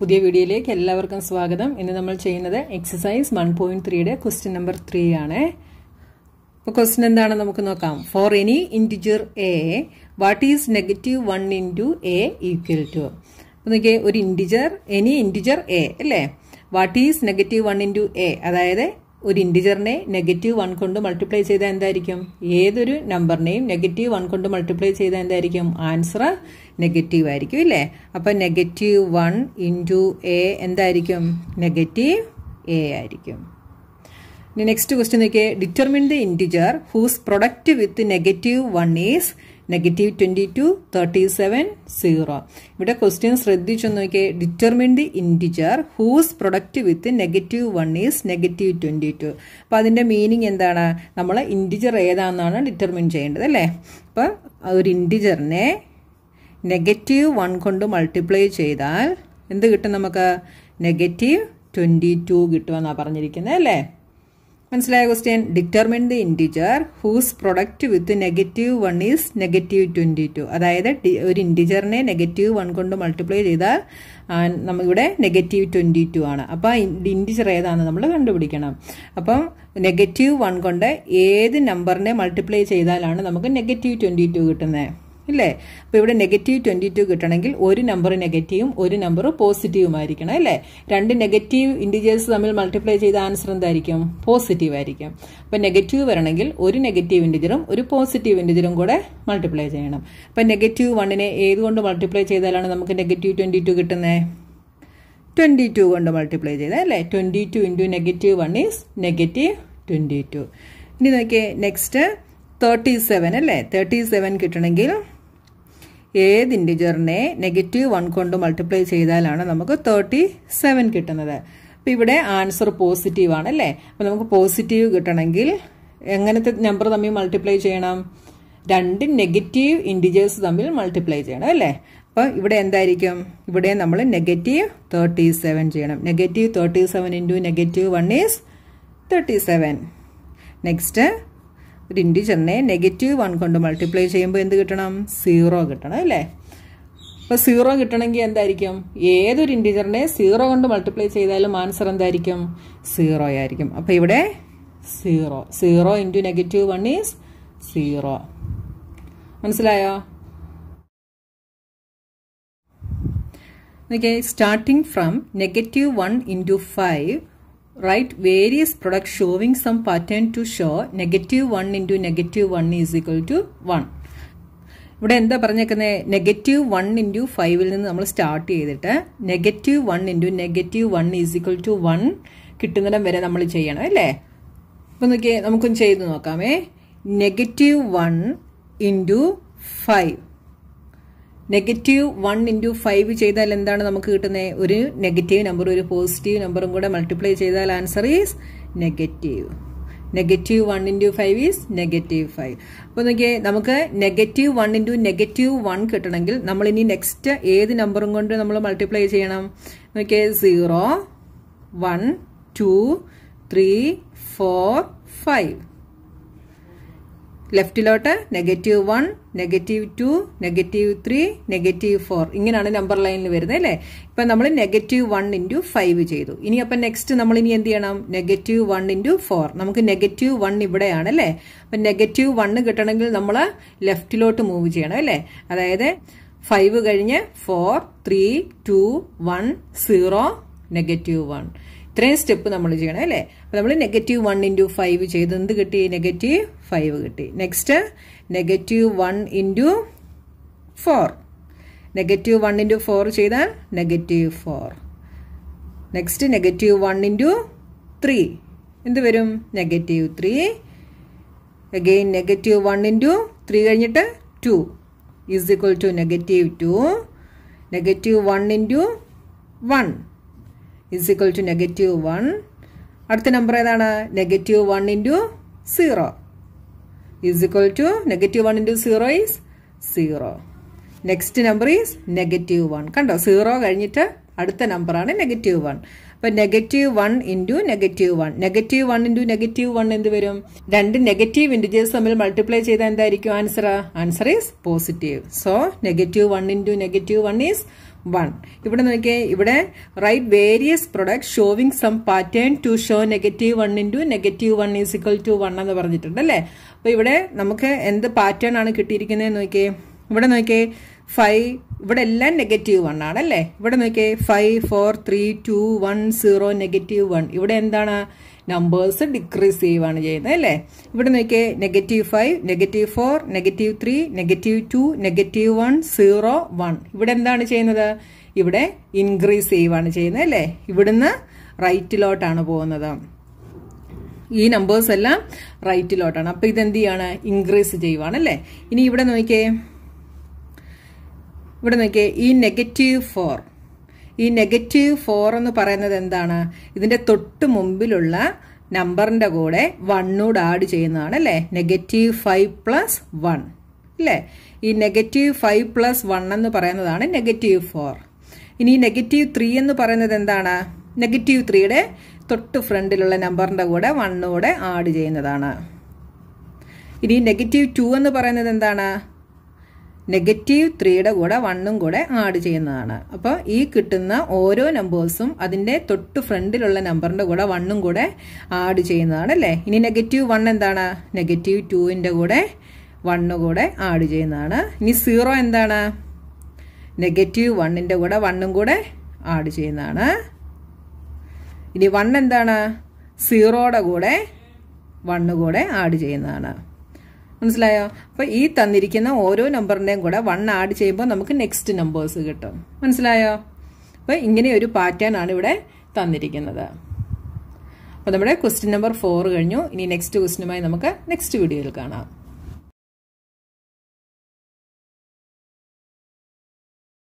പുതിയ വീഡിയോയിലേക്ക് എല്ലാവർക്കും സ്വാഗതം. ഇന്ന് നമ്മൾ ചെയ്യുന്നത് എക്സസൈസ് വൺ പോയിന്റ് ത്രീയുടെ ക്വസ്റ്റ്യൻ നമ്പർ ത്രീ ആണ്. അപ്പോൾ ക്വസ്റ്റ്യൻ എന്താണ് നമുക്ക് നോക്കാം. For any integer a what is negative one into a equal to അപ്പോൾ നോക്കിയേ ഒരു ഇന്റിജർ എനി ഇന്റിജർ എ അല്ലേ? What is negative one into a അതായത് ഒരു ഇന്റിജറിനെ നെഗറ്റീവ് വൺ കൊണ്ട് മൾട്ടിപ്ലൈ ചെയ്താൽ എന്തായിരിക്കും? ഏതൊരു നമ്പറിനെയും നെഗറ്റീവ് വൺ കൊണ്ട് മൾട്ടിപ്ലൈ ചെയ്താൽ എന്തായിരിക്കും? ആൻസർ നെഗറ്റീവ് ആയിരിക്കും ഇല്ലേ? അപ്പം നെഗറ്റീവ് വൺ ഇന്റു എ എന്തായിരിക്കും? നെഗറ്റീവ് എ ആയിരിക്കും. ഇനി നെക്സ്റ്റ് ക്വസ്റ്റ്യൻ നോക്കിയേ. Determine the integer whose product with negative one is negative twenty two thirty seven zero ഇവിടെ ക്വസ്റ്റ്യൻ ശ്രദ്ധിച്ചു നോക്കിയേ. Determine the integer whose product with negative one is negative twenty two അപ്പോൾ അതിന്റെ meaning എന്താണ്? നമ്മൾ integer ഏതാണെന്നാണ് determine ചെയ്യേണ്ടത് അല്ലേ? അപ്പോൾ ഒരു ഇന്റിജറിനെ നെഗറ്റീവ് വൺ കൊണ്ട് മൾട്ടിപ്ലൈ ചെയ്താൽ എന്ത് കിട്ടും നമുക്ക്? നെഗറ്റീവ് ട്വന്റി ടു കിട്ടുമെന്നാണ് പറഞ്ഞിരിക്കുന്നത് അല്ലേ? മനസ്സിലായ question determine the integer whose product with negative one is negative twenty two അതായത് ഒരു ഇന്റിജറിനെ നെഗറ്റീവ് വൺ കൊണ്ട് മൾട്ടിപ്ലൈ ചെയ്താൽ നമുക്കിവിടെ നെഗറ്റീവ് ട്വന്റി ടു ആണ്. അപ്പോൾ ഇന്റിജർ ഏതാണെന്ന് നമ്മൾ കണ്ടുപിടിക്കണം. അപ്പം നെഗറ്റീവ് വൺ കൊണ്ട് ഏത് നമ്പറിനെ മൾട്ടിപ്ലൈ ചെയ്താലാണ് നമുക്ക് നെഗറ്റീവ് ട്വന്റി ടു കിട്ടുന്നത് ഇല്ലേ? അപ്പോൾ ഇവിടെ നെഗറ്റീവ് ട്വന്റി ടു കിട്ടണമെങ്കിൽ ഒരു നമ്പർ നെഗറ്റീവും ഒരു നമ്പർ പോസിറ്റീവും ആയിരിക്കണം അല്ലേ? രണ്ട് നെഗറ്റീവ് ഇൻഡിജേഴ്സ് തമ്മിൽ മൾട്ടിപ്ലൈ ചെയ്ത ആൻസർ എന്തായിരിക്കും? പോസിറ്റീവ് ആയിരിക്കും. അപ്പോൾ നെഗറ്റീവ് വരണമെങ്കിൽ ഒരു നെഗറ്റീവ് ഇൻഡിജറും ഒരു പോസിറ്റീവ് ഇൻഡിജറും കൂടെ മൾട്ടിപ്ലൈ ചെയ്യണം. അപ്പോൾ നെഗറ്റീവ് വണ്ണിനെ ഏതുകൊണ്ട് മൾട്ടിപ്ലൈ ചെയ്താലാണ് നമുക്ക് നെഗറ്റീവ് ട്വന്റി ടു കിട്ടുന്നത് ട്വന്റി ടു കൊണ്ട് മൾട്ടിപ്ലൈ ചെയ്താൽ അല്ലേ? Twenty two into negative one is negative twenty two ഇനി നോക്കിയേ നെക്സ്റ്റ് തേർട്ടി സെവൻ അല്ലേ? തേർട്ടി സെവൻ കിട്ടണമെങ്കിൽ ഏത് ഇൻഡിജറിനെ നെഗറ്റീവ് വൺ കൊണ്ട് മൾട്ടിപ്ലൈ ചെയ്താലാണ് നമുക്ക് തേർട്ടി സെവൻ കിട്ടുന്നത്. അപ്പോൾ ഇവിടെ ആൻസർ പോസിറ്റീവ് ആണ് അല്ലേ? അപ്പോൾ നമുക്ക് പോസിറ്റീവ് കിട്ടണമെങ്കിൽ എങ്ങനത്തെ നമ്പർ തമ്മിൽ മൾട്ടിപ്ലൈ ചെയ്യണം? രണ്ട് നെഗറ്റീവ് ഇൻഡിജേഴ്സ് തമ്മിൽ മൾട്ടിപ്ലൈ ചെയ്യണം അല്ലേ? അപ്പോൾ ഇവിടെ എന്തായിരിക്കും? ഇവിടെ നമ്മൾ നെഗറ്റീവ് തേർട്ടി സെവൻ ചെയ്യണം. Negative thirty seven into negative one is thirty seven next ഒരു ഇൻഡിജറിനെ നെഗറ്റീവ് വൺ കൊണ്ട് മൾട്ടിപ്ലൈ ചെയ്യുമ്പോൾ എന്ത് കിട്ടണം? സീറോ കിട്ടണം അല്ലേ? അപ്പോൾ സീറോ കിട്ടണമെങ്കിൽ എന്തായിരിക്കും? ഏതൊരു ഇൻഡിജറിനെ സീറോ കൊണ്ട് മൾട്ടിപ്ലൈ ചെയ്താലും ആൻസർ എന്തായിരിക്കും? സീറോ ആയിരിക്കും. അപ്പോൾ ഇവിടെ zero zero into negative one is zero മനസ്സിലായോ? നോക്കിയാൽ starting from negative one into five write various products showing some pattern to show negative 1 into negative 1 is equal to 1. ഇവിടെ എന്താ പറഞ്ഞേക്കുന്നത് നെഗറ്റീവ് വൺ ഇന്റു ഫൈവിൽ നിന്ന് നമ്മൾ സ്റ്റാർട്ട് ചെയ്തിട്ട് negative one into negative one is equal to one കിട്ടുന്നിടം വരെ നമ്മൾ ചെയ്യണം അല്ലേ? അപ്പം നോക്കിയേ നമുക്കൊന്ന് ചെയ്ത് നോക്കാമേ. Negative one into five negative one into five ചെയ്താൽ എന്താണ് നമുക്ക് കിട്ടുന്നത് ഒരു നെഗറ്റീവ് നമ്പർ ഒരു പോസിറ്റീവ് നമ്പറും കൂടെ മൾട്ടിപ്ലൈ ചെയ്താൽ answer is negative negative one into five is negative five അപ്പോൾ നോക്കിയേ നമുക്ക് negative one into negative one കിട്ടണമെങ്കിൽ നമ്മൾ ഇനി നെക്സ്റ്റ് ഏത് നമ്പറും കൊണ്ട് നമ്മൾ മൾട്ടിപ്ലൈ ചെയ്യണം? നോക്കിയേ zero one two three four five ലെഫ്റ്റിലോട്ട് negative one negative two negative three negative four. ഇങ്ങനെയാണ് നമ്പർ ലൈനിൽ വരുന്നത് അല്ലേ? ഇപ്പം നമ്മൾ നെഗറ്റീവ് വൺ ഇന്റു ഫൈവ് ചെയ്തു. ഇനി അപ്പം നെക്സ്റ്റ് നമ്മൾ ഇനി എന്ത് ചെയ്യണം? Negative one into four. നമുക്ക് നെഗറ്റീവ് വൺ ഇവിടെയാണ് അല്ലേ? അപ്പം നെഗറ്റീവ് വണ്ണ് കിട്ടണമെങ്കിൽ നമ്മൾ ലെഫ്റ്റിലോട്ട് മൂവ് ചെയ്യണം അല്ലേ? അതായത് ഫൈവ് കഴിഞ്ഞ് four three two one zero negative one. ഇത്രയും സ്റ്റെപ്പ് നമ്മൾ ചെയ്യണം അല്ലേ? അപ്പോൾ നമ്മൾ നെഗറ്റീവ് വൺ ഇന്റു ഫൈവ് ചെയ്ത് എന്ത് കിട്ടി? നെഗറ്റീവ് ഫൈവ് കിട്ടി. Next negative one into four negative one into four ചെയ്താൽ negative four next negative one into three എന്ത് വരും? Negative three again negative one into three കഴിഞ്ഞിട്ട് two is equal to negative two negative one into one is equal to negative one അടുത്ത number ഏതാണ്? Negative one into zero is equal to negative one into zero is zero next number is negative one കണ്ടോ? Zero കഴിഞ്ഞിട്ട് അടുത്ത നമ്പറാണ് negative one അപ്പം negative one into negative one negative one into negative one എന്ത് വരും? രണ്ട് negative integers തമ്മിൽ multiply ചെയ്താൽ എന്തായിരിക്കും? Answer answer is positive so negative one into negative one is one. ഇവിടെ നോക്കിയേ ഇവിടെ right various product showing some pattern to show negative one into negative one is equal to one എന്ന് പറഞ്ഞിട്ടുണ്ട് അല്ലേ? അപ്പോൾ ഇവിടെ നമുക്ക് എന്ത് പാറ്റേൺ ആണ് കിട്ടിയിരിക്കുന്നത് നോക്കിയേ? ഇവിടെ നോക്കിയേ ഫൈവ് ഇവിടെ എല്ലാം നെഗറ്റീവ് വൺ ആണ് അല്ലേ? ഇവിടെ നോക്കിയേ five four three two one zero negative one ഇവിടെ എന്താണ്? നമ്പേഴ്സ് ഡിക്രീസ് ചെയ്യുവാണ് ചെയ്യുന്നത് അല്ലേ? ഇവിടെ നോക്കിയേ negative five negative four negative three negative two negative one zero one ഇവിടെ എന്താണ് ചെയ്യുന്നത്? ഇവിടെ ഇൻക്രീസ് ചെയ്യുവാണ് ചെയ്യുന്നത് അല്ലേ? ഇവിടുന്ന് റൈറ്റിലോട്ടാണ് പോകുന്നത്. ഈ നമ്പേഴ്സ് എല്ലാം റൈറ്റിലോട്ടാണ് അപ്പൊ ഇതെന്ത് ചെയ്യാണ്? ഇൻക്രീസ് ചെയ്യുവാണ് അല്ലേ? ഇനി ഇവിടെ നോക്കിയേ ഇവിടെ നോക്കിയേ ഈ നെഗറ്റീവ് ഫോർ ഈ നെഗറ്റീവ് ഫോർ എന്ന് പറയുന്നത് എന്താണ്? ഇതിന്റെ തൊട്ട് മുമ്പിലുള്ള നമ്പറിന്റെ കൂടെ വണ്ണൂടെ ആഡ് ചെയ്യുന്നതാണ് അല്ലേ? നെഗറ്റീവ് ഫൈവ് പ്ലസ് വൺ അല്ലേ? ഈ നെഗറ്റീവ് ഫൈവ് പ്ലസ് വൺ എന്ന് പറയുന്നതാണ് നെഗറ്റീവ് ഫോർ ഇനി നെഗറ്റീവ് ത്രീ എന്ന് പറയുന്നത് എന്താണ്? നെഗറ്റീവ് ത്രീയുടെ തൊട്ട് ഫ്രണ്ടിലുള്ള നമ്പറിന്റെ കൂടെ വണ്ണൂടെ ആഡ് ചെയ്യുന്നതാണ്. ഇനി നെഗറ്റീവ് ടു എന്ന് പറയുന്നത് എന്താണ്? നെഗറ്റീവ് ത്രീയുടെ കൂടെ വണ്ണും കൂടെ ആഡ് ചെയ്യുന്നതാണ്. അപ്പോൾ ഈ കിട്ടുന്ന ഓരോ നമ്പേഴ്സും അതിന്റെ തൊട്ട് ഫ്രണ്ടിലുള്ള നമ്പറിന്റെ കൂടെ വണ്ണും കൂടെ ആഡ് ചെയ്യുന്നതാണ് അല്ലേ? ഇനി നെഗറ്റീവ് വൺ എന്താണ്? നെഗറ്റീവ് ടുവിന്റെ കൂടെ വണ്ണ് കൂടെ ആഡ് ചെയ്യുന്നതാണ്. ഇനി സീറോ എന്താണ്? നെഗറ്റീവ് വണ്ണിന്റെ കൂടെ വണ്ണും കൂടെ ആഡ് ചെയ്യുന്നതാണ്. ഇനി വൺ എന്താണ്? സീറോയുടെ കൂടെ വണ്ണ് കൂടെ ആഡ് ചെയ്യുന്നതാണ്. മനസ്സിലായോ? അപ്പോൾ ഈ തന്നിരിക്കുന്ന ഓരോ നമ്പറിന്റെയും കൂടെ വൺ ആഡ് ചെയ്യുമ്പോൾ നമുക്ക് നെക്സ്റ്റ് നമ്പേഴ്സ് കിട്ടും. മനസ്സിലായോ? അപ്പോൾ ഇങ്ങനെ ഒരു പാറ്റേൺ ആണ് ഇവിടെ തന്നിരിക്കുന്നത്. അപ്പോൾ നമ്മുടെ ക്വസ്റ്റ്യൻ നമ്പർ ഫോർ കഴിഞ്ഞു. ഇനി നെക്സ്റ്റ് ക്വസ്റ്റ്യനുമായി നമുക്ക് നെക്സ്റ്റ് വീഡിയോയിൽ കാണാം.